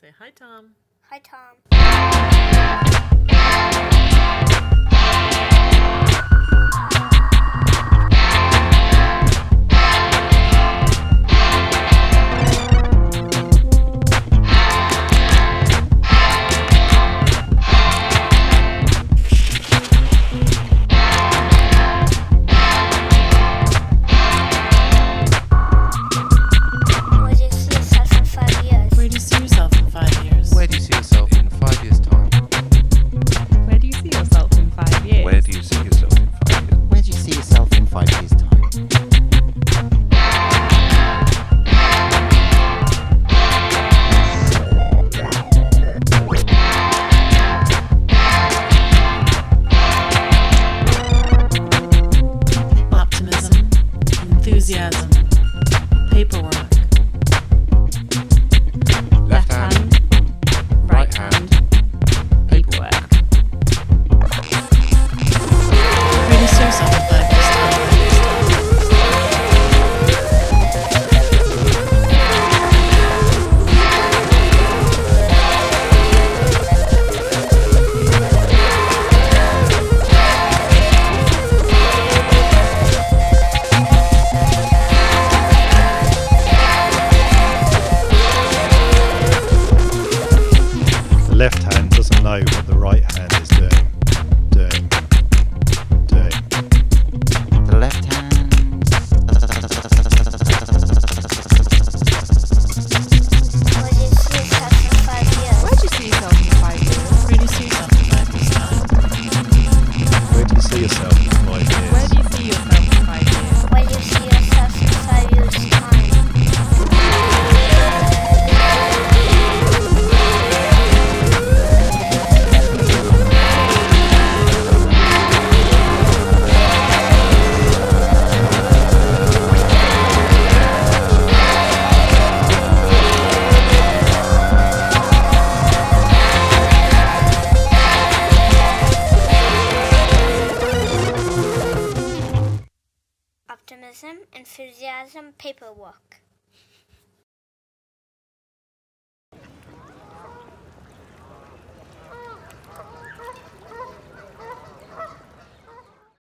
Say hi, Tom. Hi, Tom. enthusiasm. left hand doesn't know what the right hand is doing. optimism, enthusiasm, paperwork.